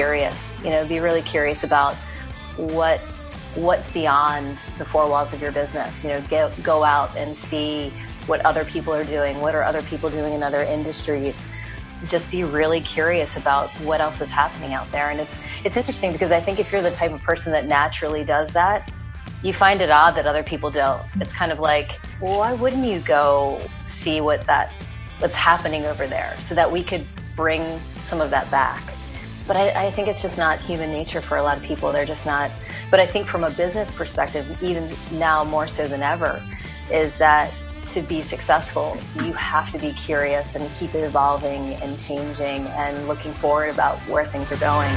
curious. You know, be really curious about what what's beyond the four walls of your business. You know, get, go out and see what other people are doing. What are other people doing in other industries? Just be really curious about what else is happening out there. And it's it's interesting because I think if you're the type of person that naturally does that, you find it odd that other people don't. It's kind of like, why wouldn't you go see what that what's happening over there so that we could bring some of that back? But I, I think it's just not human nature for a lot of people. They're just not. But I think from a business perspective, even now more so than ever, is that to be successful, you have to be curious and keep evolving and changing and looking forward about where things are going.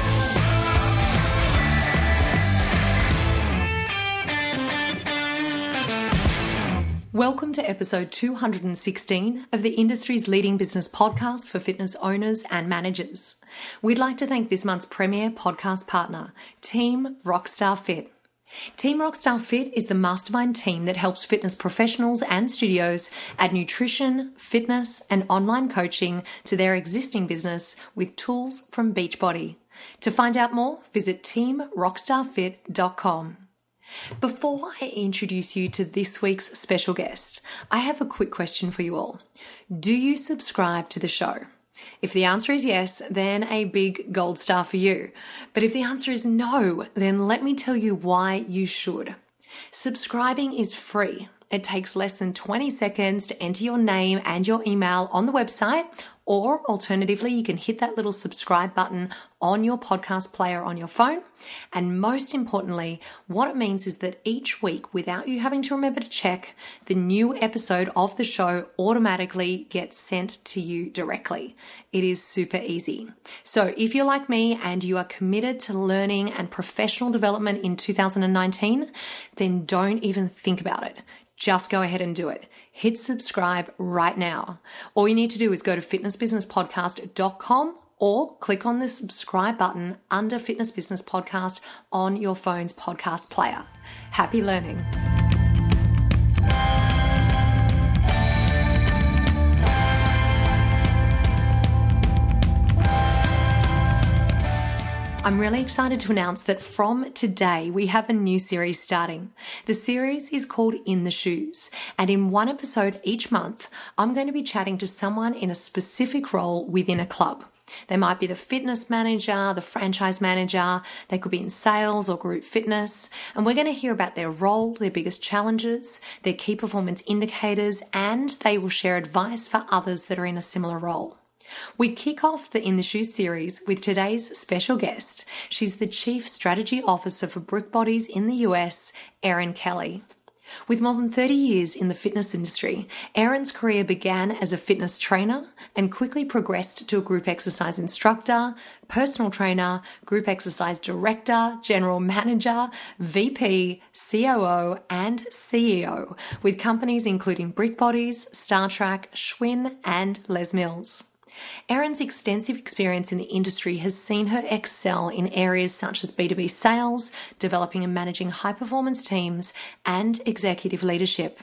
Welcome to episode 216 of the industry's leading business podcast for fitness owners and managers. We'd like to thank this month's premier podcast partner, Team Rockstar Fit. Team Rockstar Fit is the mastermind team that helps fitness professionals and studios add nutrition, fitness, and online coaching to their existing business with tools from Beachbody. To find out more, visit teamrockstarfit.com. Before I introduce you to this week's special guest, I have a quick question for you all. Do you subscribe to the show? If the answer is yes, then a big gold star for you. But if the answer is no, then let me tell you why you should. Subscribing is free. It takes less than 20 seconds to enter your name and your email on the website or alternatively, you can hit that little subscribe button on your podcast player on your phone. And most importantly, what it means is that each week, without you having to remember to check, the new episode of the show automatically gets sent to you directly. It is super easy. So if you're like me and you are committed to learning and professional development in 2019, then don't even think about it. Just go ahead and do it hit subscribe right now. All you need to do is go to fitnessbusinesspodcast.com or click on the subscribe button under Fitness Business Podcast on your phone's podcast player. Happy learning. I'm really excited to announce that from today we have a new series starting. The series is called In the Shoes, and in one episode each month, I'm going to be chatting to someone in a specific role within a club. They might be the fitness manager, the franchise manager, they could be in sales or group fitness, and we're going to hear about their role, their biggest challenges, their key performance indicators, and they will share advice for others that are in a similar role. We kick off the In the Shoes series with today's special guest. She's the Chief Strategy Officer for Brick Bodies in the US, Erin Kelly. With more than 30 years in the fitness industry, Erin's career began as a fitness trainer and quickly progressed to a group exercise instructor, personal trainer, group exercise director, general manager, VP, COO, and CEO with companies including Brick Bodies, Star Trac, Schwinn, and Les Mills. Erin's extensive experience in the industry has seen her excel in areas such as B2B sales, developing and managing high performance teams, and executive leadership.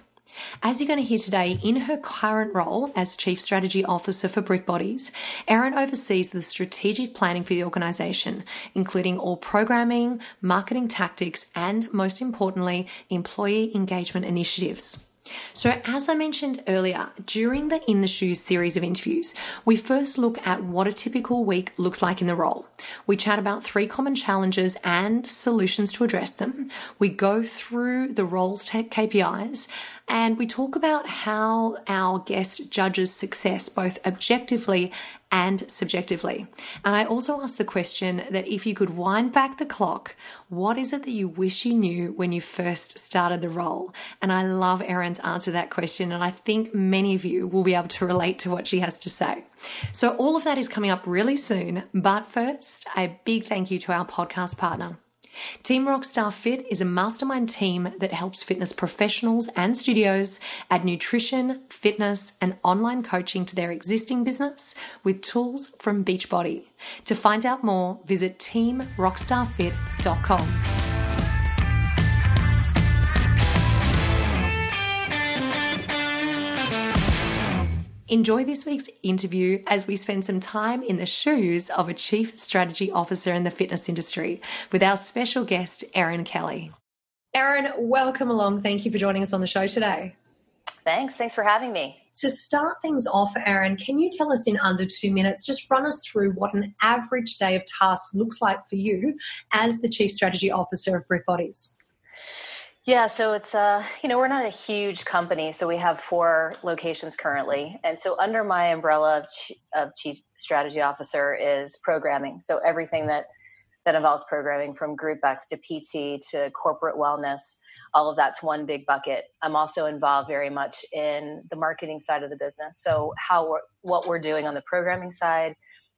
As you're going to hear today, in her current role as Chief Strategy Officer for Brick Bodies, Erin oversees the strategic planning for the organisation, including all programming, marketing tactics, and most importantly, employee engagement initiatives. So, as I mentioned earlier, during the In the Shoes series of interviews, we first look at what a typical week looks like in the role. We chat about three common challenges and solutions to address them. We go through the roles KPIs and we talk about how our guest judges success both objectively and subjectively. And I also ask the question that if you could wind back the clock, what is it that you wish you knew when you first started the role? And I love Erin's answer to that question, and I think many of you will be able to relate to what she has to say. So, all of that is coming up really soon. But first, a big thank you to our podcast partner. Team Rockstar Fit is a mastermind team that helps fitness professionals and studios add nutrition, fitness, and online coaching to their existing business with tools from Beachbody. To find out more, visit teamrockstarfit.com. Enjoy this week's interview as we spend some time in the shoes of a chief strategy officer in the fitness industry with our special guest, Erin Kelly. Erin, welcome along. Thank you for joining us on the show today. Thanks. Thanks for having me. To start things off, Erin, can you tell us in under two minutes, just run us through what an average day of tasks looks like for you as the Chief Strategy Officer of Brick Bodies? Yeah, so it's uh, you know, we're not a huge company, so we have four locations currently, and so under my umbrella of, of chief strategy officer is programming. So everything that that involves programming, from group X to PT to corporate wellness, all of that's one big bucket. I'm also involved very much in the marketing side of the business. So how we're, what we're doing on the programming side,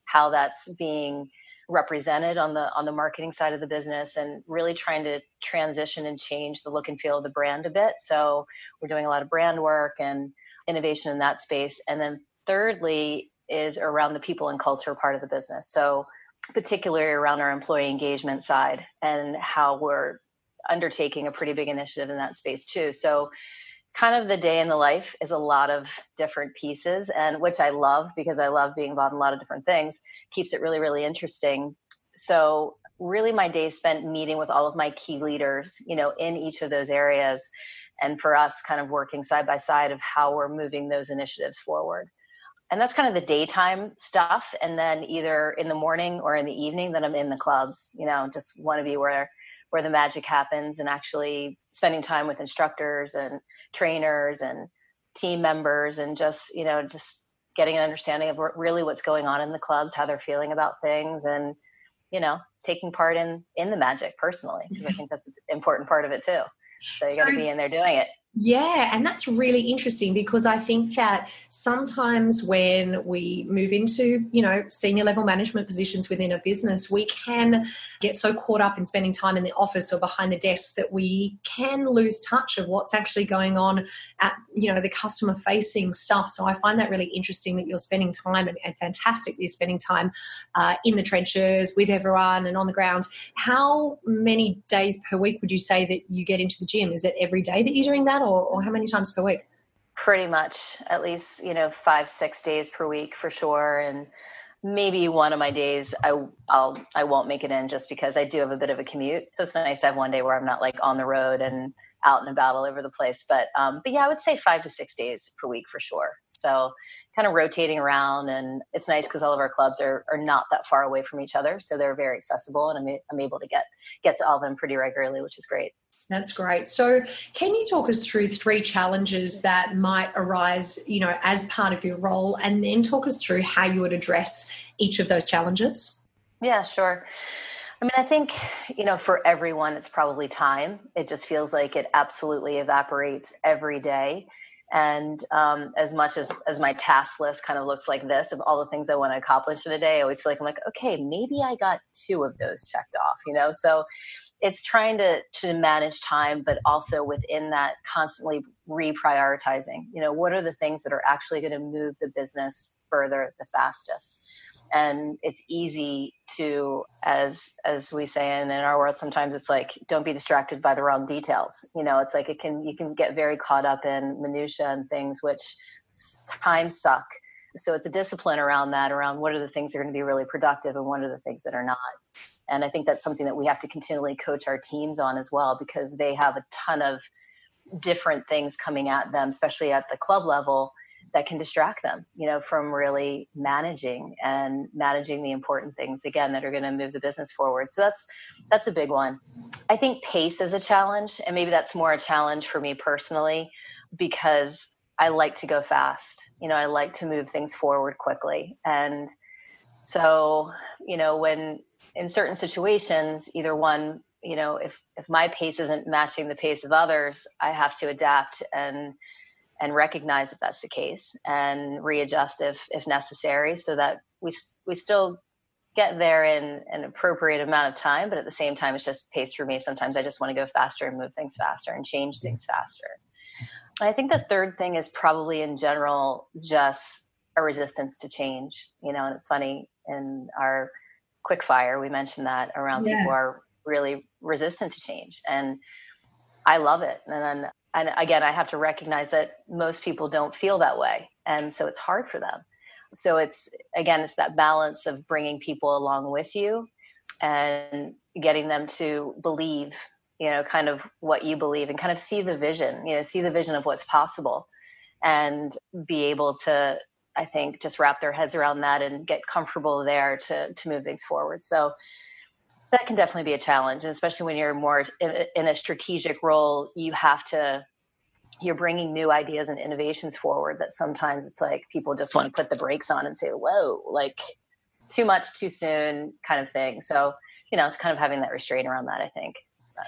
how that's being represented on the on the marketing side of the business and really trying to transition and change the look and feel of the brand a bit. So we're doing a lot of brand work and innovation in that space. And then thirdly is around the people and culture part of the business. So particularly around our employee engagement side and how we're undertaking a pretty big initiative in that space too. So kind of the day in the life is a lot of different pieces and which i love because i love being involved in a lot of different things keeps it really really interesting. So really my day spent meeting with all of my key leaders you know in each of those areas and for us kind of working side by side of how we're moving those initiatives forward. And that's kind of the daytime stuff and then either in the morning or in the evening that i'm in the clubs you know just want to be where where the magic happens and actually spending time with instructors and trainers and team members and just you know just getting an understanding of really what's going on in the clubs how they're feeling about things and you know taking part in in the magic personally because i mm-hmm. think that's an important part of it too. So you got to be in there doing it yeah, and that's really interesting because I think that sometimes when we move into, you know, senior level management positions within a business, we can get so caught up in spending time in the office or behind the desk that we can lose touch of what's actually going on at, you know, the customer facing stuff. So I find that really interesting that you're spending time and, and fantastic that you're spending time uh, in the trenches with everyone and on the ground. How many days per week would you say that you get into the gym? Is it every day that you're doing that? Or, or how many times per week? Pretty much, at least you know five six days per week for sure, and maybe one of my days I I'll I won't make it in just because I do have a bit of a commute. So it's nice to have one day where I'm not like on the road and out and about all over the place. But um, but yeah, I would say five to six days per week for sure. So kind of rotating around, and it's nice because all of our clubs are are not that far away from each other, so they're very accessible, and I'm I'm able to get get to all of them pretty regularly, which is great. That's great. So, can you talk us through three challenges that might arise, you know, as part of your role, and then talk us through how you would address each of those challenges? Yeah, sure. I mean, I think, you know, for everyone, it's probably time. It just feels like it absolutely evaporates every day. And um, as much as, as my task list kind of looks like this of all the things I want to accomplish in a day, I always feel like I'm like, okay, maybe I got two of those checked off, you know? So it's trying to to manage time but also within that constantly reprioritizing you know what are the things that are actually going to move the business further the fastest? And it's easy to as as we say in, in our world sometimes it's like don't be distracted by the wrong details. You know it's like it can you can get very caught up in minutia and things which time suck. So it's a discipline around that around what are the things that are going to be really productive and what are the things that are not and I think that's something that we have to continually coach our teams on as well because they have a ton of different things coming at them, especially at the club level, that can distract them, you know, from really managing and managing the important things again that are going to move the business forward. So that's that's a big one. I think pace is a challenge, and maybe that's more a challenge for me personally because I like to go fast. You know, I like to move things forward quickly. And so, you know, when in certain situations, either one, you know, if if my pace isn't matching the pace of others, I have to adapt and and recognize that that's the case and readjust if if necessary, so that we we still get there in an appropriate amount of time, but at the same time, it's just pace for me. Sometimes I just want to go faster and move things faster and change things faster. I think the third thing is probably in general just a resistance to change. You know, and it's funny in our quick fire we mentioned that around yeah. people are really resistant to change and i love it. And then and again i have to recognize that most people don't feel that way and so it's hard for them. So it's again it's that balance of bringing people along with you and getting them to believe you know kind of what you believe and kind of see the vision you know see the vision of what's possible and be able to i think just wrap their heads around that and get comfortable there to to move things forward. So that can definitely be a challenge and especially when you're more in, in a strategic role you have to you're bringing new ideas and innovations forward that sometimes it's like people just want to put the brakes on and say whoa like too much too soon kind of thing. So you know it's kind of having that restraint around that i think. But,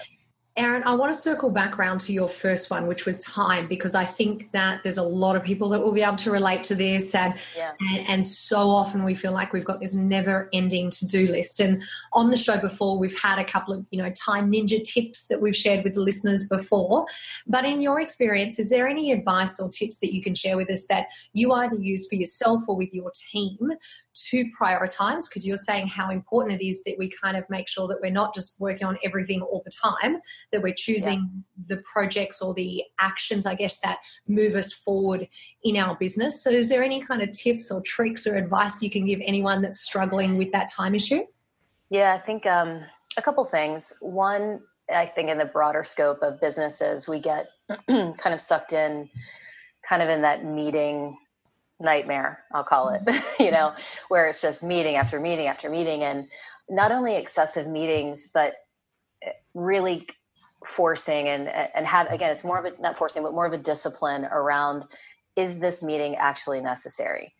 Erin, I want to circle back around to your first one, which was time, because I think that there's a lot of people that will be able to relate to this. And, yeah. and, and, so often we feel like we've got this never ending to do list. And on the show before, we've had a couple of, you know, time ninja tips that we've shared with the listeners before. But in your experience, is there any advice or tips that you can share with us that you either use for yourself or with your team to prioritize because you're saying how important it is that we kind of make sure that we're not just working on everything all the time that we're choosing yeah. the projects or the actions i guess that move us forward in our business. So is there any kind of tips or tricks or advice you can give anyone that's struggling with that time issue? Yeah i think um, a couple things. One i think in the broader scope of businesses we get kind of sucked in kind of in that meeting nightmare i'll call it you know where it's just meeting after meeting after meeting. And not only excessive meetings but really forcing and and have again it's more of a not forcing but more of a discipline around is this meeting actually necessary?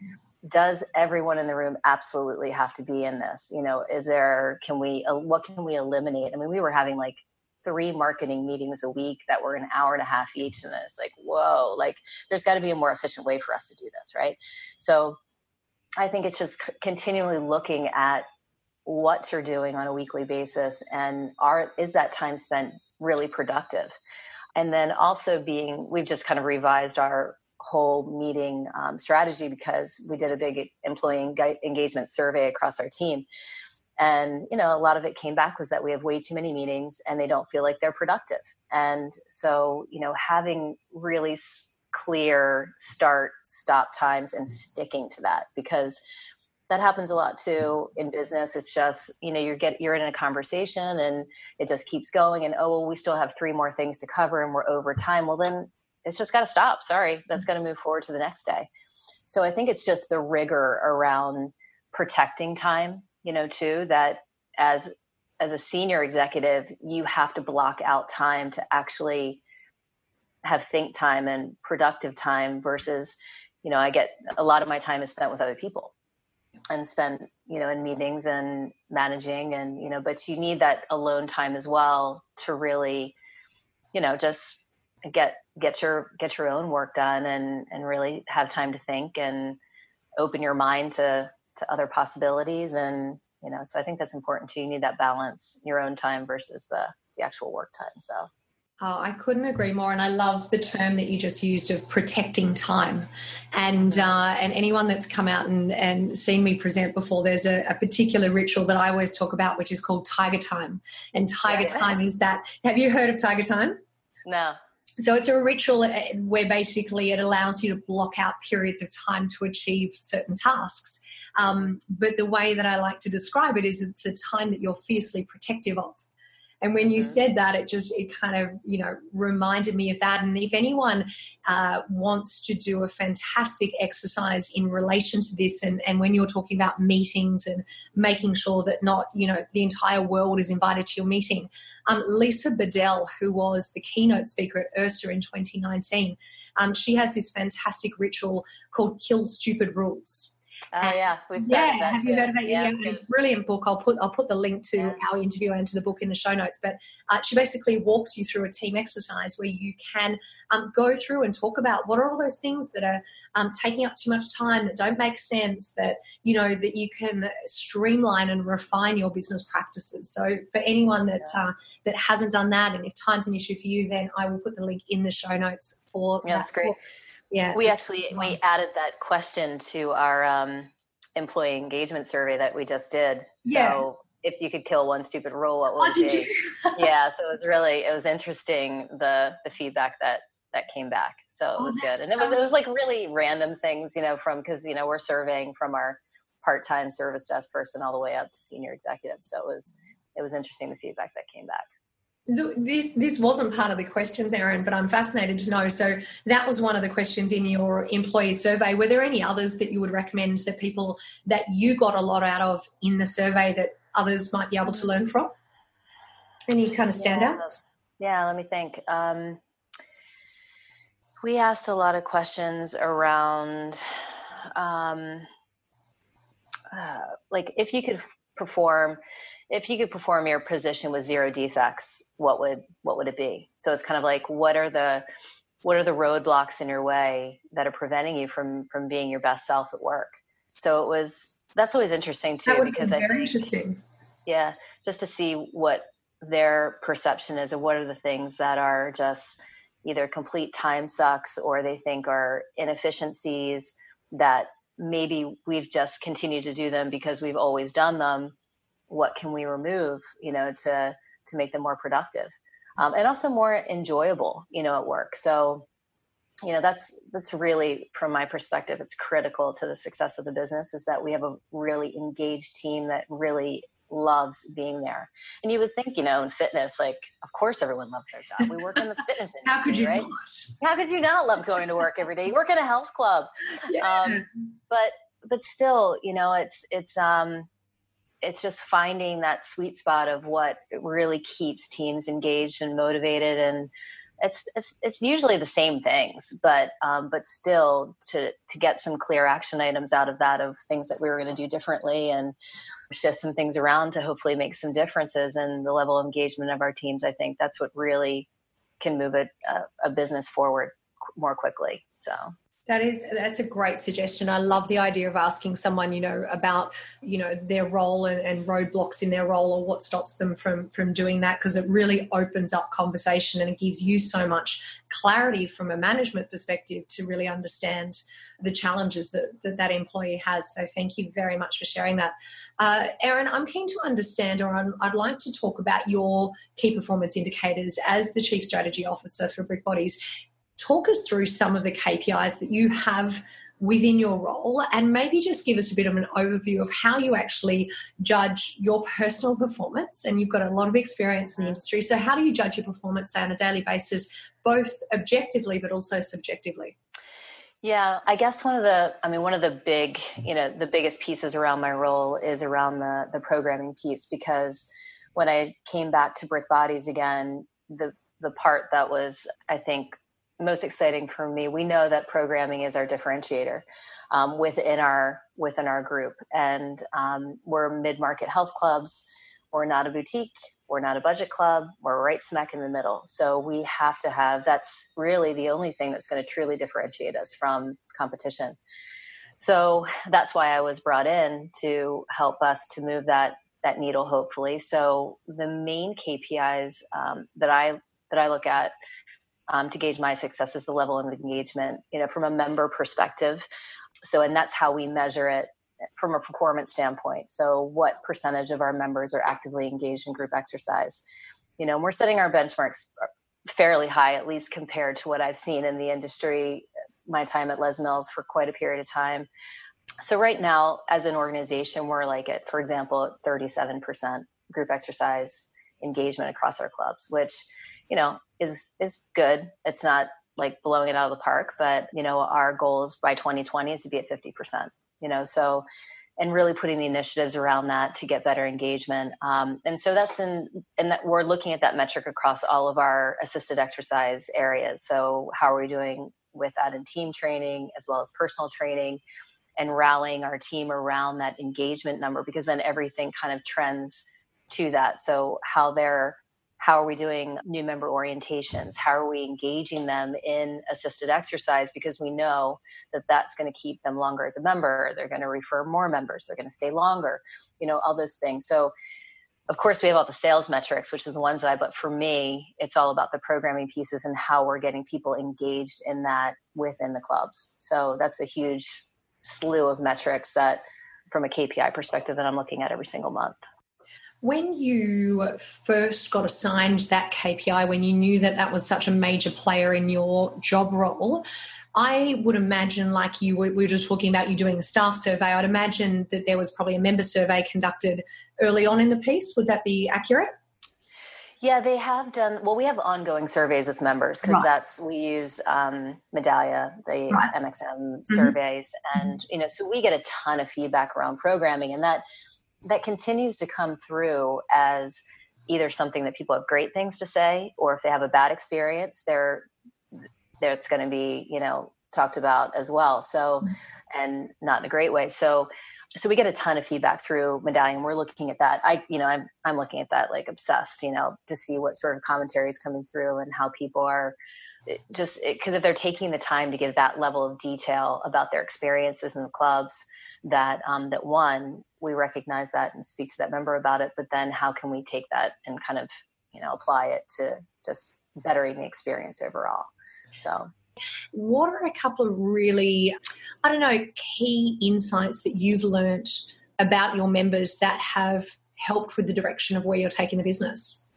Does everyone in the room absolutely have to be in this? You know is there can we uh, what can we eliminate? I mean we were having like three marketing meetings a week that were an hour and a half each. And it's like, whoa, like there's got to be a more efficient way for us to do this, right? So I think it's just continually looking at what you're doing on a weekly basis and are is that time spent really productive? And then also being, we've just kind of revised our whole meeting um, strategy because we did a big employee engagement survey across our team and you know a lot of it came back was that we have way too many meetings and they don't feel like they're productive. And so you know having really clear start stop times and sticking to that because that happens a lot too in business. It's just you know you're get you're in a conversation and it just keeps going and oh well we still have three more things to cover and we're over time. Well then it's just got to stop. Sorry. That's going to move forward to the next day. So i think it's just the rigor around protecting time you know too that as as a senior executive you have to block out time to actually have think time and productive time versus you know i get a lot of my time is spent with other people and spent you know in meetings and managing and you know but you need that alone time as well to really you know just get get your get your own work done and and really have time to think and open your mind to to other possibilities and you know so i think that's important too you need that balance your own time versus the the actual work time so Oh, I couldn't agree more, and I love the term that you just used of protecting time. And uh, and anyone that's come out and, and seen me present before, there's a, a, particular ritual that I always talk about, which is called Tiger Time. And Tiger yeah, Time is that. Have you heard of Tiger Time? No. So it's a ritual uh, where basically it allows you to block out periods of time to achieve certain tasks. Um, but the way that I like to describe it is it's a time that you're fiercely protective of. And when you mm-hmm. said that, it just it kind of you know reminded me of that. And if anyone uh, wants to do a fantastic exercise in relation to this, and, and when you're talking about meetings and making sure that not you know the entire world is invited to your meeting, um, Lisa Bodell, who was the keynote speaker at IHRSA in 2019, um, she has this fantastic ritual called "Kill Stupid Rules." Oh yeah, we yeah. Have too. you heard about? Yeah, yeah brilliant book. I'll put I'll put the link to yeah. our interview and to the book in the show notes. But uh, she basically walks you through a team exercise where you can um, go through and talk about what are all those things that are um, taking up too much time that don't make sense. That you know that you can streamline and refine your business practices. So for anyone that uh, that hasn't done that, and if time's an issue for you, then I will put the link in the show notes for yeah, that that's great. Book yeah we actually we added that question to our um, employee engagement survey that we just did yeah. so if you could kill one stupid rule what would oh, you yeah so it was really it was interesting the the feedback that that came back So it oh, was good. And it was, it was like really random things, you know, from, cause, you know, we're surveying from our part-time service desk person all the way up to senior executive. So it was, it was interesting the feedback that came back. This this wasn't part of the questions, Erin, but I'm fascinated to know. So that was one of the questions in your employee survey. Were there any others that you would recommend that people that you got a lot out of in the survey that others might be able to learn from? Any kind of standouts? Yeah, yeah let me think. Um, we asked a lot of questions around, um, uh, like if you could perform if you could perform your position with zero defects, what would what would it be? So it's kind of like what are the what are the roadblocks in your way that are preventing you from from being your best self at work? So it was that's always interesting too because be very I think, interesting. Yeah, just to see what their perception is of what are the things that are just either complete time sucks or they think are inefficiencies that maybe we've just continued to do them because we've always done them what can we remove you know to to make them more productive um, and also more enjoyable you know at work. So you know that's that's really from my perspective it's critical to the success of the business is that we have a really engaged team that really loves being there. And you would think you know in fitness like of course everyone loves their job. We work in the fitness industry how could you right? not? how could you not love going to work every day? You work in a health club. Yeah. um, but but still you know it's it's um it's just finding that sweet spot of what really keeps teams engaged and motivated. And it's it's it's usually the same things but um, but still to to get some clear action items out of that of things that we were going to do differently and shift some things around to hopefully make some differences in the level of engagement of our teams i think that's what really can move a, a, a business forward more quickly so that is that's a great suggestion. I love the idea of asking someone, you know, about you know their role and, and roadblocks in their role or what stops them from from doing that because it really opens up conversation and it gives you so much clarity from a management perspective to really understand the challenges that that, that employee has. So thank you very much for sharing that, uh, Erin. I'm keen to understand, or i I'd like to talk about your key performance indicators as the chief strategy officer for Brick Bodies talk us through some of the KPIs that you have within your role and maybe just give us a bit of an overview of how you actually judge your personal performance. And you've got a lot of experience in the mm-hmm. industry. So how do you judge your performance say, on a daily basis both objectively but also subjectively? Yeah i guess one of the i mean one of the big you know the biggest pieces around my role is around the the programming piece because when i came back to brick bodies again the the part that was i think most exciting for me. We know that programming is our differentiator um, within our within our group. And um, we're mid-market health clubs. We're not a boutique. We're not a budget club. We're right smack in the middle. So we have to have that's really the only thing that's going to truly differentiate us from competition. So that's why i was brought in to help us to move that that needle hopefully. So the main kpis um, that i that i look at um, to gauge my success is the level of engagement, you know, from a member perspective. So, and that's how we measure it from a performance standpoint. So, what percentage of our members are actively engaged in group exercise? You know, we're setting our benchmarks fairly high, at least compared to what I've seen in the industry, my time at Les Mills for quite a period of time. So, right now, as an organization, we're like at, for example, 37% group exercise engagement across our clubs, which you know, is is good. It's not like blowing it out of the park, but you know, our goals by 2020 is to be at 50%. You know, so and really putting the initiatives around that to get better engagement. Um, and so that's in, and that we're looking at that metric across all of our assisted exercise areas. So how are we doing with that in team training as well as personal training and rallying our team around that engagement number because then everything kind of trends to that. So how they're how are we doing new member orientations? How are we engaging them in assisted exercise? Because we know that that's going to keep them longer as a member. They're going to refer more members. They're going to stay longer you know all those things. So of course we have all the sales metrics which is the ones that i but for me. It's all about the programming pieces and how we're getting people engaged in that within the clubs. So that's a huge slew of metrics that from a kpi perspective that i'm looking at every single month When you first got assigned that KPI, when you knew that that was such a major player in your job role, I would imagine, like you were, we were just talking about you doing a staff survey, I'd imagine that there was probably a member survey conducted early on in the piece. Would that be accurate? Yeah, they have done. Well, we have ongoing surveys with members because right. that's we use um, Medallia, the right. MXM mm-hmm. surveys, and you know, so we get a ton of feedback around programming, and that that continues to come through as either something that people have great things to say, or if they have a bad experience, they're that's going to be you know talked about as well. So, and not in a great way. So so we get a ton of feedback through medallia we're looking at that i you know i'm i'm looking at that like obsessed you know to see what sort of commentary is coming through and how people are eh, just because eh, if they're taking the time to give that level of detail about their experiences in the clubs that um, that one we recognize that and speak to that member about it but then how can we take that and kind of you know apply it to just bettering the experience overall so what are a couple of really, I don't know, key insights that you've learned about your members that have helped with the direction of where you're taking the business?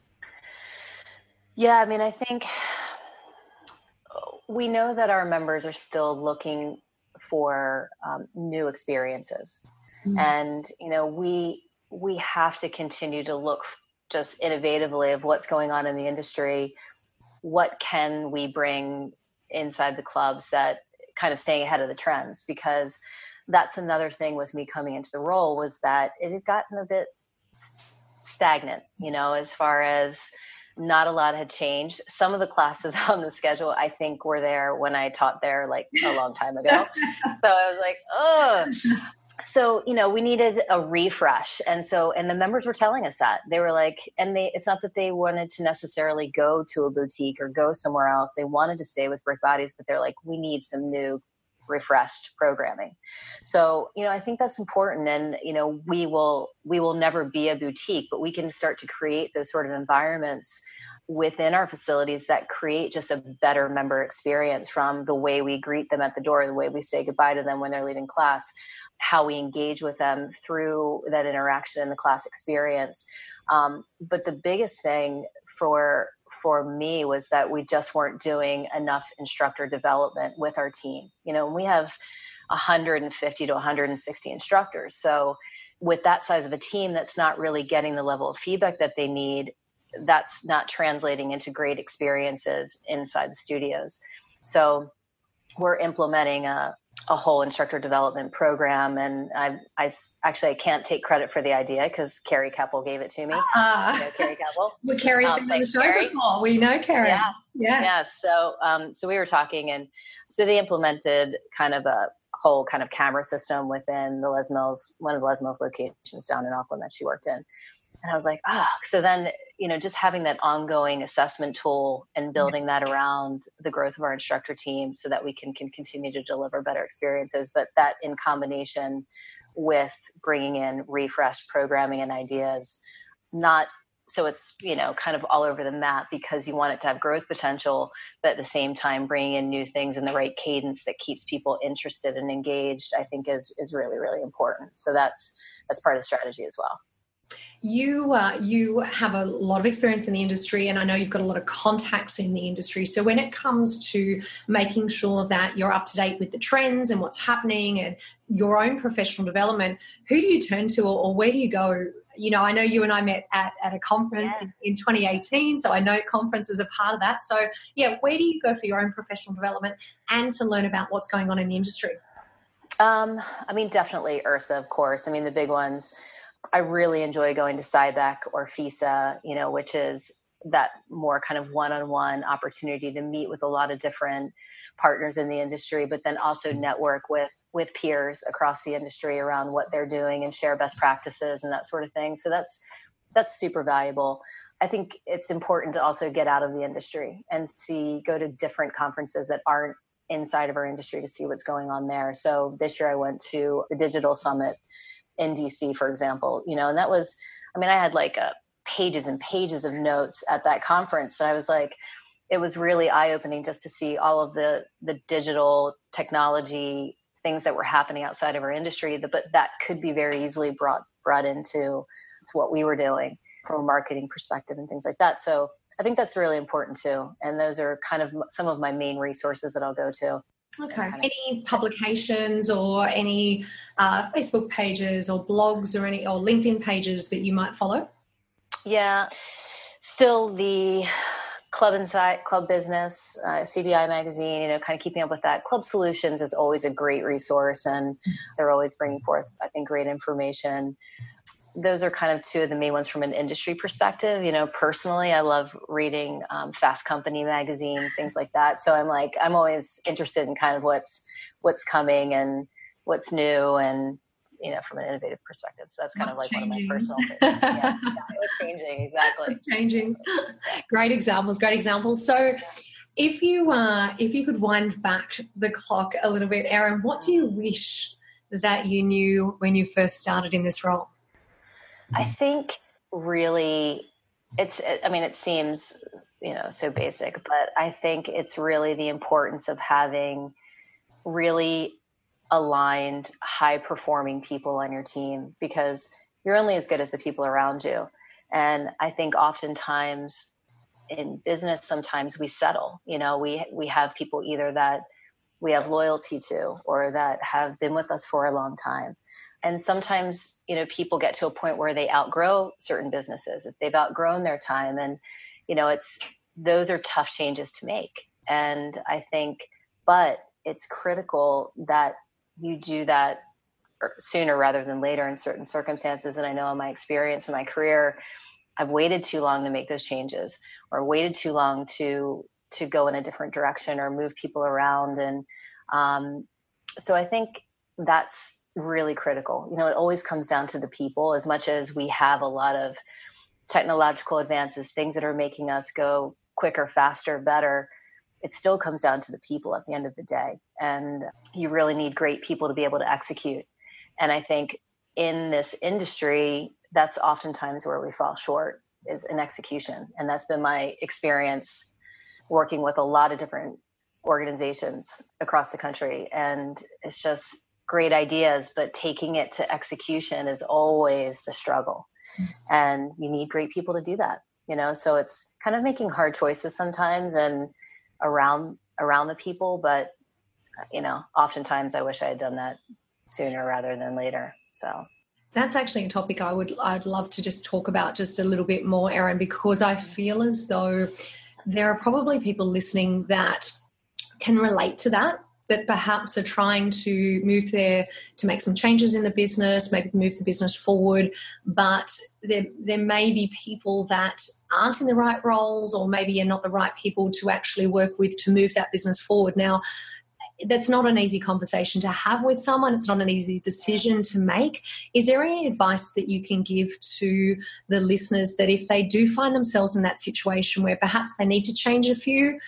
Yeah, I mean, I think we know that our members are still looking for um, new experiences, mm-hmm. and you know, we we have to continue to look just innovatively of what's going on in the industry. What can we bring inside the clubs that kind of staying ahead of the trends because that's another thing with me coming into the role was that it had gotten a bit stagnant, you know, as far as not a lot had changed. Some of the classes on the schedule, I think, were there when I taught there like a long time ago. so I was like, oh, so you know we needed a refresh and so and the members were telling us that they were like and they it's not that they wanted to necessarily go to a boutique or go somewhere else they wanted to stay with brick bodies but they're like we need some new refreshed programming so you know i think that's important and you know we will we will never be a boutique but we can start to create those sort of environments within our facilities that create just a better member experience from the way we greet them at the door the way we say goodbye to them when they're leaving class how we engage with them through that interaction in the class experience. Um, but the biggest thing for for me was that we just weren't doing enough instructor development with our team. You know, we have 150 to 160 instructors. So with that size of a team that's not really getting the level of feedback that they need, that's not translating into great experiences inside the studios. So we're implementing a, a whole instructor development program and I, I actually I can't take credit for the idea because Carrie Keppel gave it to me. Uh, you know, Carrie Keppel. Well, Carrie's um, been the show Carrie. before. We know Carrie. Yeah. Yeah. yeah. So um, so we were talking and so they implemented kind of a whole kind of camera system within the Les Mills, one of the Les Mills locations down in Auckland that she worked in. And I was like, ah, oh. so then you know, just having that ongoing assessment tool and building that around the growth of our instructor team so that we can, can continue to deliver better experiences. But that in combination with bringing in refreshed programming and ideas, not so it's you know kind of all over the map because you want it to have growth potential but at the same time bringing in new things in the right cadence that keeps people interested and engaged i think is is really really important so that's that's part of the strategy as well you uh, you have a lot of experience in the industry and i know you've got a lot of contacts in the industry. So when it comes to making sure that you're up to date with the trends and what's happening and your own professional development who do you turn to or, or where do you go? You know i know you and i met at, at a conference yeah. in, in 2018 so i know conferences are part of that. So yeah where do you go for your own professional development and to learn about what's going on in the industry? Um, i mean definitely IHRSA, of course. I mean the big ones I really enjoy going to SIBEC or FISA, you know, which is that more kind of one-on-one opportunity to meet with a lot of different partners in the industry, but then also mm-hmm. network with with peers across the industry around what they're doing and share best practices and that sort of thing. So that's that's super valuable. I think it's important to also get out of the industry and see go to different conferences that aren't inside of our industry to see what's going on there. So this year I went to the Digital Summit in DC, for example, you know, and that was, I mean, I had like a, uh, pages and pages of notes at that conference that I was like, it was really eye opening just to see all of the the digital technology things that were happening outside of our industry, but that could be very easily brought brought into to what we were doing from a marketing perspective and things like that. So I think that's really important too. And those are kind of some of my main resources that I'll go to. Okay. Any publications or any uh, Facebook pages or blogs or any or LinkedIn pages that you might follow? Yeah, still the club insight, club business, uh, CBI magazine. You know, kind of keeping up with that. Club Solutions is always a great resource, and they're always bringing forth, I think, great information those are kind of two of the main ones from an industry perspective. You know, personally, I love reading um, Fast Company magazine, things like that. So I'm like, I'm always interested in kind of what's what's coming and what's new, and you know, from an innovative perspective. So that's kind what's of like changing. one of my personal things. yeah, yeah, it's changing exactly. It's changing. great examples. Great examples. So. If you uh, if you could wind back the clock a little bit, Erin, what do you wish that you knew when you first started in this role? I mm-hmm. think really it's i mean it seems you know so basic but i think it's really the importance of having really aligned high performing people on your team because you're only as good as the people around you. And i think oftentimes in business sometimes we settle. You know we we have people either that we have loyalty to or that have been with us for a long time. And sometimes you know people get to a point where they outgrow certain businesses. If they've outgrown their time and you know it's those are tough changes to make. And i think but it's critical that you do that er, sooner rather than later in certain circumstances. And i know in my experience in my career i've waited too long to make those changes or waited too long to to go in a different direction or move people around and um, so i think that's really critical. You know, it always comes down to the people as much as we have a lot of technological advances, things that are making us go quicker, faster, better. It still comes down to the people at the end of the day. And you really need great people to be able to execute. And I think in this industry, that's oftentimes where we fall short is in execution. And that's been my experience working with a lot of different organizations across the country. And it's just great ideas, but taking it to execution is always the struggle. And you need great people to do that, you know? So it's kind of making hard choices sometimes and around around the people, but you know, oftentimes I wish I had done that sooner rather than later. So that's actually a topic I would I'd love to just talk about just a little bit more, Erin, because I feel as though there are probably people listening that can relate to that that perhaps are trying to move there to make some changes in the business, maybe move the business forward, but there, there may be people that aren't in the right roles or maybe are not the right people to actually work with to move that business forward. Now, that's not an easy conversation to have with someone. It's not an easy decision to make. Is there any advice that you can give to the listeners that if they do find themselves in that situation where perhaps they need to change a few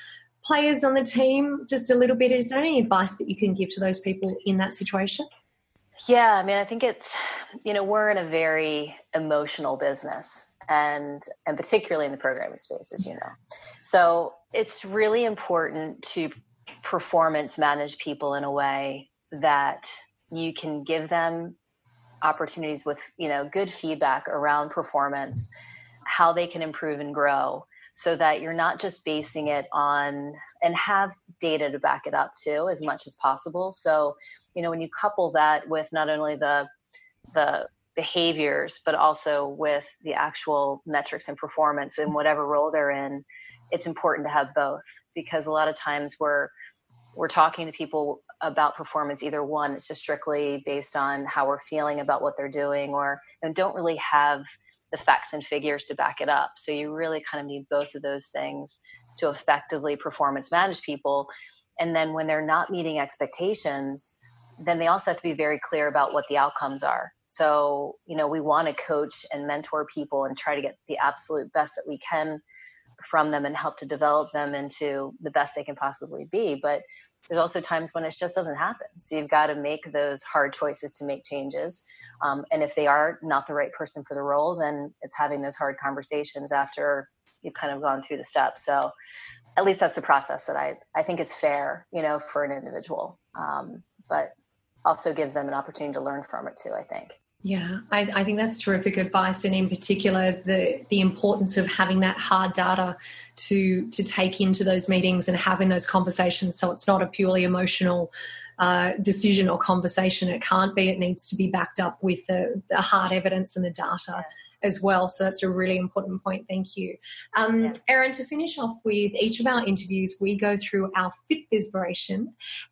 players on the team just a little bit. Is there any advice that you can give to those people in that situation? Yeah, I mean, I think it's, you know, we're in a very emotional business and and particularly in the programming space as you know. So, it's really important to performance manage people in a way that you can give them opportunities with, you know, good feedback around performance, how they can improve and grow so that you're not just basing it on and have data to back it up too as much as possible. So you know when you couple that with not only the the behaviors but also with the actual metrics and performance in whatever role they're in it's important to have both because a lot of times we're we're talking to people about performance either one it's just strictly based on how we're feeling about what they're doing or and don't really have the facts and figures to back it up. So you really kind of need both of those things to effectively performance manage people. And then when they're not meeting expectations, then they also have to be very clear about what the outcomes are. So, you know, we want to coach and mentor people and try to get the absolute best that we can from them and help to develop them into the best they can possibly be. But there's also times when it just doesn't happen. So you've got to make those hard choices to make changes. Um, and if they are not the right person for the role, then it's having those hard conversations after you've kind of gone through the steps. So at least that's the process that I, I think is fair, you know, for an individual. Um, but also gives them an opportunity to learn from it too, I think. Yeah, I, I, think that's terrific advice, and in particular, the the importance of having that hard data to to take into those meetings and having those conversations. So it's not a purely emotional uh, decision or conversation. It can't be. It needs to be backed up with the, the hard evidence and the data as well. So that's a really important point. Thank you. Um, yeah. Erin, to finish off with each of our interviews, we go through our Fit Bizpiration.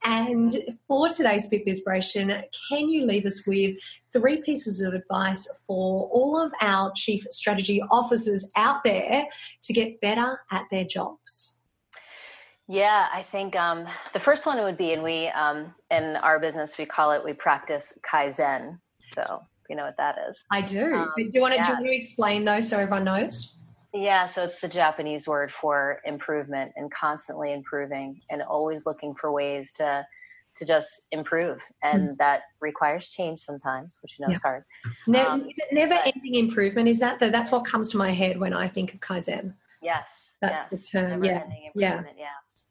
And for today's Fit Bizpiration, can you leave us with three pieces of advice for all of our chief strategy officers out there to get better at their jobs? Yeah, I think um, the first one would be, and we um, in our business we call it we practice kaizen. So you know what that is. I do. Um, do you want to, yeah. do you want to explain those so everyone knows? Yeah, so it's the Japanese word for improvement and constantly improving and always looking for ways to to just improve, and mm that requires change sometimes, which you know yeah. is hard. never, um, is it never but, ending improvement? Is that the, that's what comes to my head when I think of kaizen? Yes, that's yes. the term. yeah, yeah. Yes.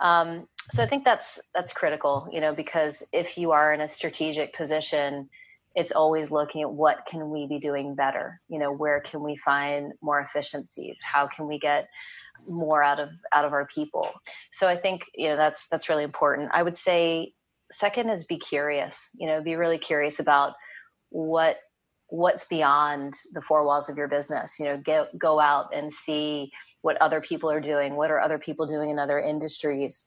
Um, so I think that's that's critical, you know, because if you are in a strategic position it's always looking at what can we be doing better? You know where can we find more efficiencies? How can we get more out of out of our people? So i think you know that's that's really important. I would say second is be curious. You know be really curious about what what's beyond the four walls of your business. You know get go out and see what other people are doing what are other people doing in other industries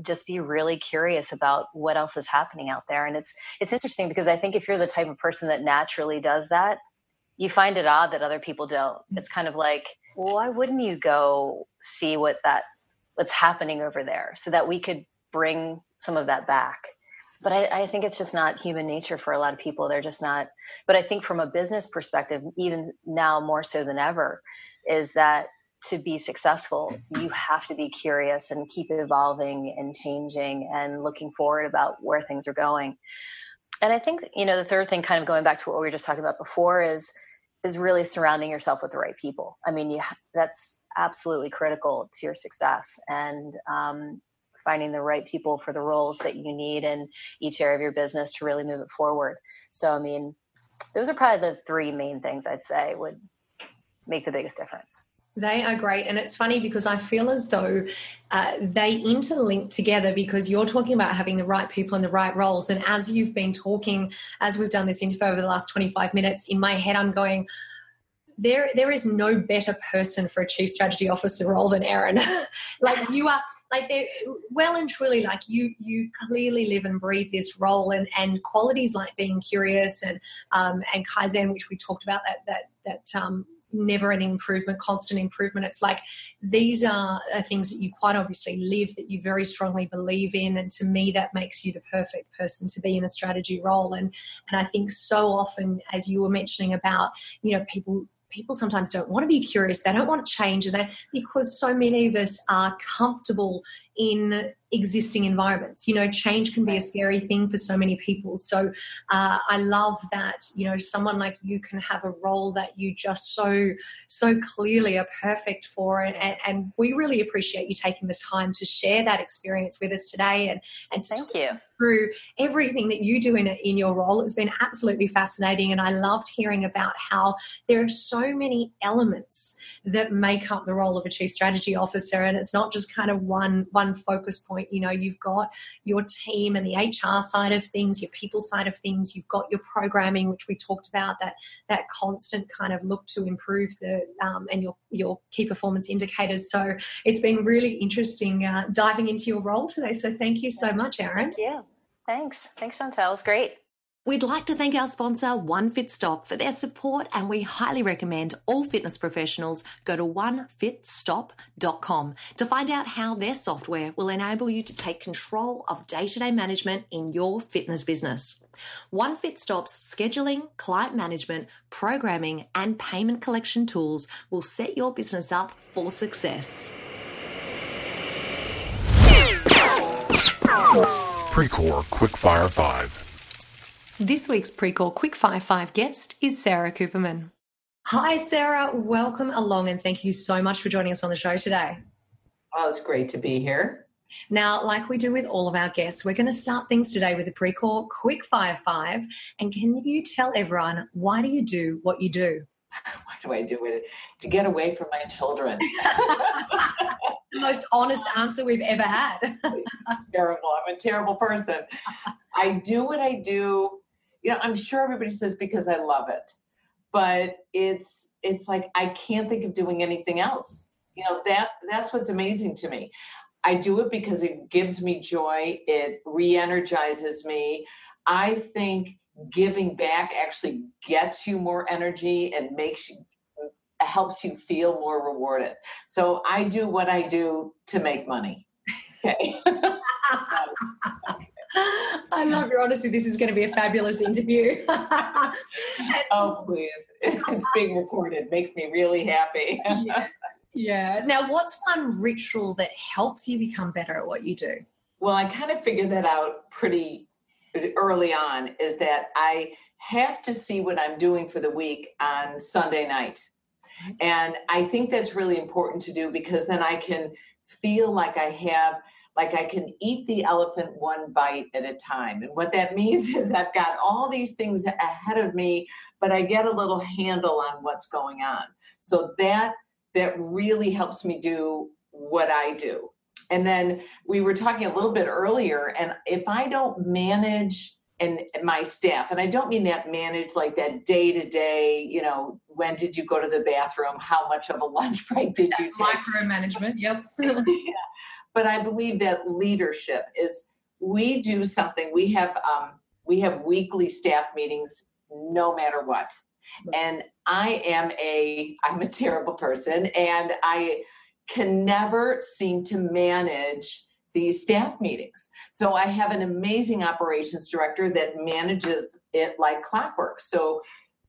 just be really curious about what else is happening out there. And it's it's interesting because i think if you're the type of person that naturally does that you find it odd that other people don't. Mm-hmm. It's kind of like well, why wouldn't you go see what that what's happening over there so that we could bring some of that back? But I, I think it's just not human nature for a lot of people. They're just not but i think from a business perspective even now more so than ever is that to be successful, you have to be curious and keep evolving and changing and looking forward about where things are going. And I think, you know, the third thing, kind of going back to what we were just talking about before, is is really surrounding yourself with the right people. I mean, you that's absolutely critical to your success and um, finding the right people for the roles that you need in each area of your business to really move it forward. So, I mean, those are probably the three main things I'd say would make the biggest difference. They are great. And it's funny because I feel as though uh, they interlink together because you're talking about having the right people in the right roles. And as you've been talking, as we've done this interview over the last 25 minutes, in my head, I'm going, there, there is no better person for a chief strategy officer role than Erin. like you are, like they're well and truly like you you clearly live and breathe this role and and qualities like being curious and um and kaizen which we talked about that that that um never an improvement, constant improvement. It's like these are, things that you quite obviously live, that you very strongly believe in. And to me, that makes you the perfect person to be in a strategy role. And, and I think so often, as you were mentioning about, you know, people people sometimes don't want to be curious they don't want to change and they because so many of us are comfortable in existing environments. You know, change can be a scary thing for so many people. So uh, I love that, you know, someone like you can have a role that you just so, so clearly are perfect for. And, and, and we really appreciate you taking the time to share that experience with us today and, and to thank you through everything that you do in, in your role. It's been absolutely fascinating. And I loved hearing about how there are so many elements that make up the role of a chief strategy officer. And it's not just kind of one, one focus point. You know, you've got your team and the HR side of things, your people side of things, you've got your programming, which we talked about, that that constant kind of look to improve the um, and your your key performance indicators. So it's been really interesting uh, diving into your role today. So thank you so much, Erin. Yeah. Thanks. Thanks, Chantel. It's great. We'd like to thank our sponsor, One Fit Stop, for their support, and we highly recommend all fitness professionals go to onefitstop.com to find out how their software will enable you to take control of day to day management in your fitness business. One Fit Stop's scheduling, client management, programming, and payment collection tools will set your business up for success. Precor Quickfire 5 this week's Precor Quickfire 5 guest is Sara Kooperman. Hi, Sara. Welcome along and thank you so much for joining us on the show today. Oh, it's great to be here. Now, like we do with all of our guests, we're going to start things today with a Precor Quick Fire Five. And can you tell everyone why do you do what you do? Why do I do it? To get away from my children. the most honest answer we've ever had. terrible. I'm a terrible person. I do what I do. You know, I'm sure everybody says because I love it, but it's it's like I can't think of doing anything else. You know that that's what's amazing to me. I do it because it gives me joy. It re-energizes me. I think giving back actually gets you more energy and makes you helps you feel more rewarded. So I do what I do to make money. Okay. I love your honesty. This is going to be a fabulous interview. oh, please. It's being recorded. Makes me really happy. yeah. yeah. Now, what's one ritual that helps you become better at what you do? Well, I kind of figured that out pretty early on is that I have to see what I'm doing for the week on Sunday night. Mm-hmm. And I think that's really important to do because then I can feel like I have, like I can eat the elephant one bite at a time. And what that means is I've got all these things ahead of me, but I get a little handle on what's going on. So that that really helps me do what I do. And then we were talking a little bit earlier, and if I don't manage and my staff, and I don't mean that manage like that day to day, you know, when did you go to the bathroom? How much of a lunch break did you take? Micromanagement, yep. yeah. But I believe that leadership is we do something. We have um, we have weekly staff meetings no matter what. And I am a I'm a terrible person and I can never seem to manage these staff meetings. So I have an amazing operations director that manages it like clockwork. So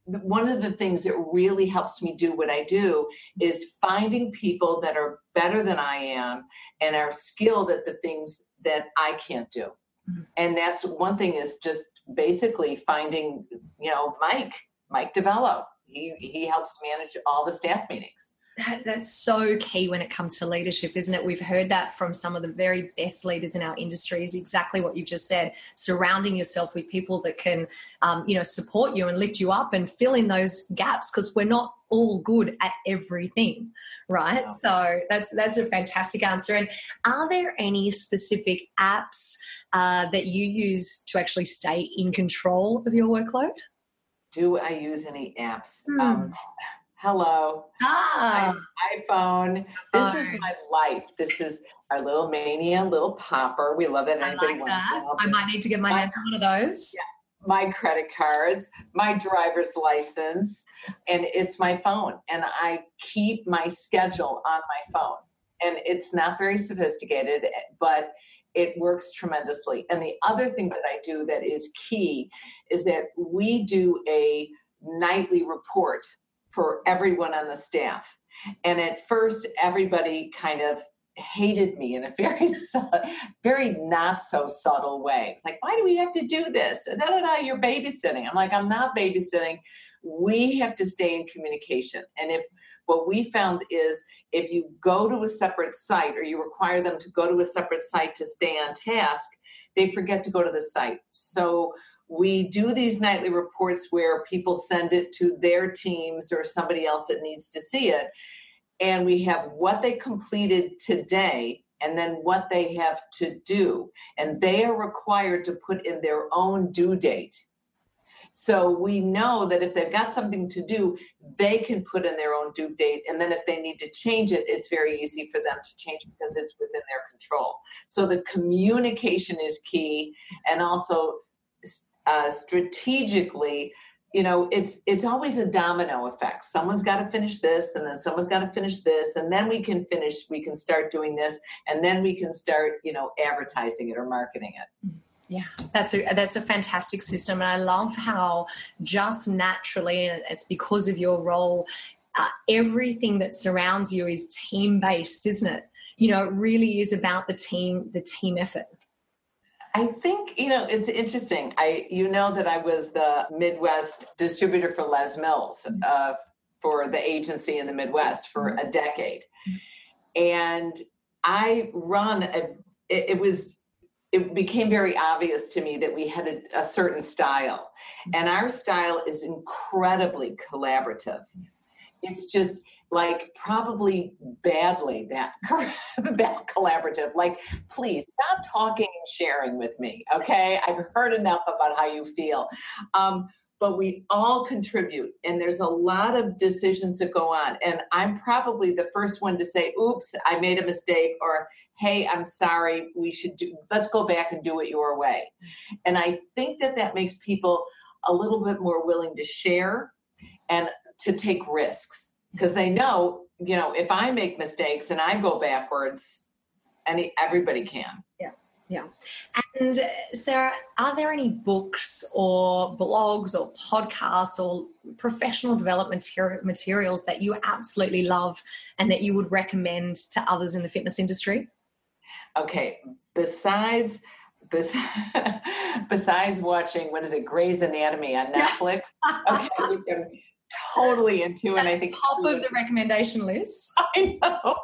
one of the things that really helps me do what I do is finding people that are better than I am and are skilled at the things that I can't do. Mm-hmm. And that's one thing is just basically finding, you know, Mike, Mike DeVello. He he helps manage all the staff meetings. That, that's so key when it comes to leadership, isn't it? We've heard that from some of the very best leaders in our industry. Is exactly what you've just said. Surrounding yourself with people that can, um, you know, support you and lift you up and fill in those gaps because we're not all good at everything, right? So that's that's a fantastic answer. And are there any specific apps uh, that you use to actually stay in control of your workload? Do I use any apps? Hmm. Um, Hello. Ah. iPhone. This is my life. This is our little mania, little popper. We love it. I like that. I might need to get my, my one of those. Yeah. My credit cards, my driver's license, and it's my phone. And I keep my schedule on my phone. And it's not very sophisticated, but it works tremendously. And the other thing that I do that is key is that we do a nightly report for everyone on the staff. And at first, everybody kind of hated me in a very, very not so subtle way. It's like, why do we have to do this? Da, da, da, you're babysitting. I'm like, I'm not babysitting. We have to stay in communication. And if what we found is if you go to a separate site or you require them to go to a separate site to stay on task, they forget to go to the site. So we do these nightly reports where people send it to their teams or somebody else that needs to see it. And we have what they completed today and then what they have to do. And they are required to put in their own due date. So we know that if they've got something to do, they can put in their own due date. And then if they need to change it, it's very easy for them to change because it's within their control. So the communication is key and also uh, strategically you know it's it's always a domino effect. Someone's got to finish this and then someone's got to finish this and then we can finish we can start doing this and then we can start you know advertising it or marketing it. Yeah that's a that's a fantastic system and i love how just naturally and it's because of your role uh, everything that surrounds you is team based isn't it? You know it really is about the team the team effort I think you know it's interesting. I you know that I was the Midwest distributor for Les Mills mm-hmm. uh, for the agency in the Midwest for mm-hmm. a decade, and I run a it, it was it became very obvious to me that we had a, a, certain style and our style is incredibly collaborative it's just like probably badly that collaborative. Like please stop talking and sharing with me okay? I've heard enough about how you feel. Um, but we all contribute and there's a lot of decisions that go on. And i'm probably the first one to say oops i made a mistake or hey i'm sorry we should do let's go back and do it your way. And i think that that makes people a little bit more willing to share and to take risks because they know you know if i make mistakes and i go backwards any everybody can yeah yeah. And Sara, are there any books or blogs or podcasts or professional development materials that you absolutely love and that you would recommend to others in the fitness industry? Okay. Besides besides watching what is it Grey's Anatomy on Netflix, okay, totally into, and I think top of the recommendation list. I know,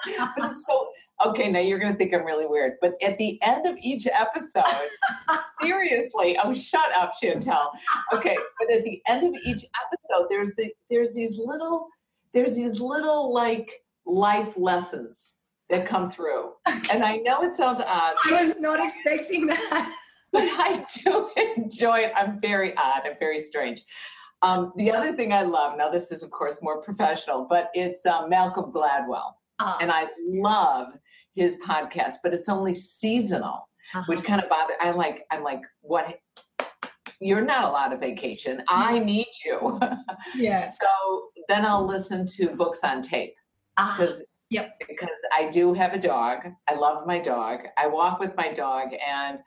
so okay, now you're going to think I'm really weird, but at the end of each episode, seriously, oh, shut up, Chantel. Okay, but at the end of each episode, there's the there's these little there's these little like life lessons that come through, and I know it sounds odd. I was not expecting that. But I do enjoy it. I'm very odd. I'm very strange. Um, the other thing I love, now this is of course more professional, but it's um, Malcolm Gladwell. Uh, and I love his podcast, but it's only seasonal, uh-huh. which kind of bothers. I'm like, I'm like, what? You're not allowed a vacation. I need you. yeah. So then I'll listen to books on tape because. Uh, yep. Because I do have a dog. I love my dog. I walk with my dog, and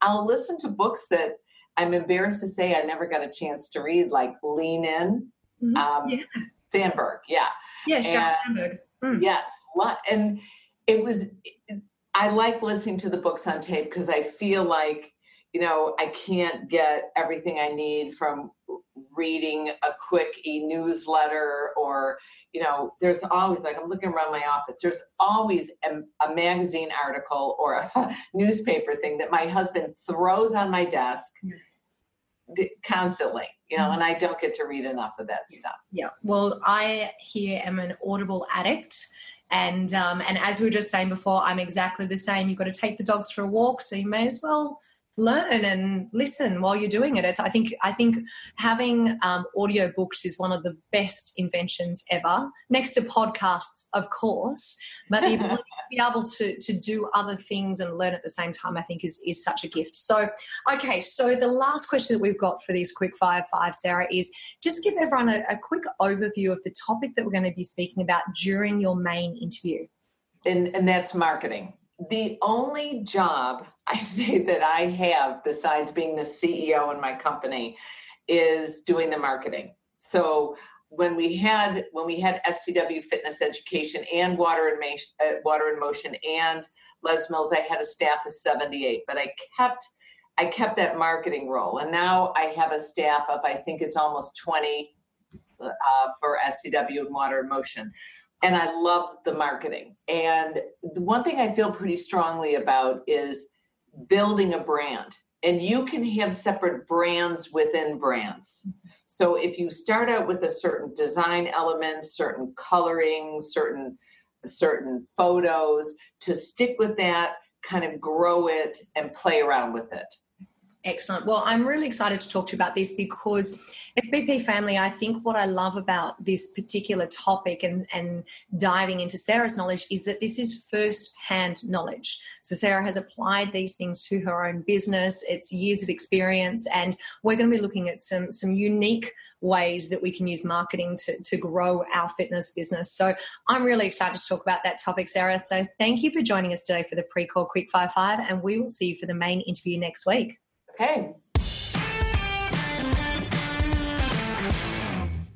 I'll listen to books that I'm embarrassed to say I never got a chance to read, like Lean In. Mm-hmm. Um, yeah. Sandberg, yeah. Yeah, Sheryl Sandberg. Mm. Yes, and it was i like listening to the books on tape because i feel like you know i can't get everything i need from reading a quick e-newsletter or you know there's always like i'm looking around my office there's always a, a magazine article or a newspaper thing that my husband throws on my desk constantly you know and i don't get to read enough of that stuff. Yeah. Well i here am an audible addict and um, and as we were just saying before, I'm exactly the same. You've got to take the dogs for a walk, so you may as well learn and listen while you're doing it. It's, I think I think having um, audio books is one of the best inventions ever, next to podcasts, of course. But the ability to be able to to do other things and learn at the same time, I think, is is such a gift. So, okay, so the last question that we've got for these quick fire five, Sara, is just give everyone a, a quick overview of the topic that we're going to be speaking about during your main interview. And, and that's marketing the only job I say that I have besides being the CEO in my company is doing the marketing. So when we had when we had SCW Fitness Education and Water and uh, Water in Motion and Les Mills, I had a staff of 78, but I kept I kept that marketing role, and now I have a staff of I think it's almost 20 uh, for SCW and Water in Motion and I love the marketing. And the one thing I feel pretty strongly about is building a brand. And you can have separate brands within brands. So if you start out with a certain design element, certain coloring, certain certain photos, to stick with that, kind of grow it and play around with it. Excellent. Well, I'm really excited to talk to you about this because FBP family, I think what I love about this particular topic and, and diving into Sara's knowledge is that this is first hand knowledge. So, Sara has applied these things to her own business, it's years of experience, and we're going to be looking at some, some unique ways that we can use marketing to, to grow our fitness business. So, I'm really excited to talk about that topic, Sara. So, thank you for joining us today for the Precor Quick Quickfire 5, and we will see you for the main interview next week. Okay.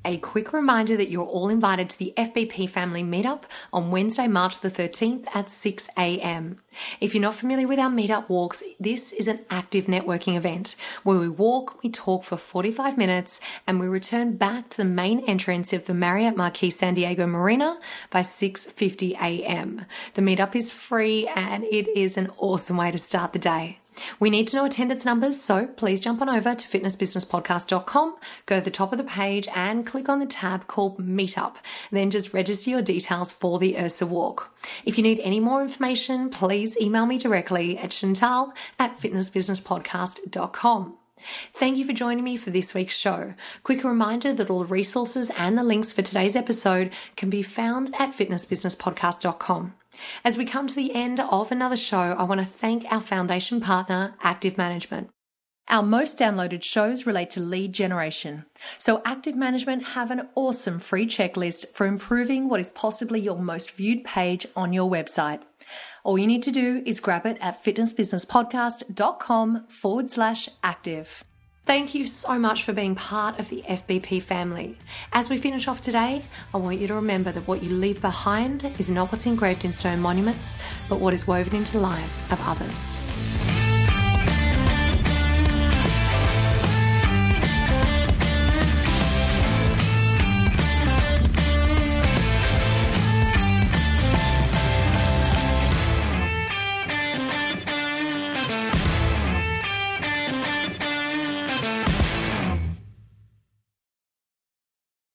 A quick reminder that you're all invited to the FBP Family Meetup on Wednesday, March the 13th at 6 a.m. If you're not familiar with our meetup walks, this is an active networking event where we walk, we talk for 45 minutes, and we return back to the main entrance of the Marriott Marquis San Diego Marina by 6:50 a.m. The meetup is free and it is an awesome way to start the day. We need to know attendance numbers, so please jump on over to fitnessbusinesspodcast.com, go to the top of the page and click on the tab called Meetup. Then just register your details for the IHRSA Walk. If you need any more information, please email me directly at chantal at fitnessbusinesspodcast.com. Thank you for joining me for this week's show. Quick reminder that all the resources and the links for today's episode can be found at fitnessbusinesspodcast.com. As we come to the end of another show, I want to thank our foundation partner, Active Management. Our most downloaded shows relate to lead generation. So Active Management have an awesome free checklist for improving what is possibly your most viewed page on your website. All you need to do is grab it at fitnessbusinesspodcast.com forward slash active. Thank you so much for being part of the FBP family. As we finish off today, I want you to remember that what you leave behind is not what's engraved in stone monuments, but what is woven into the lives of others.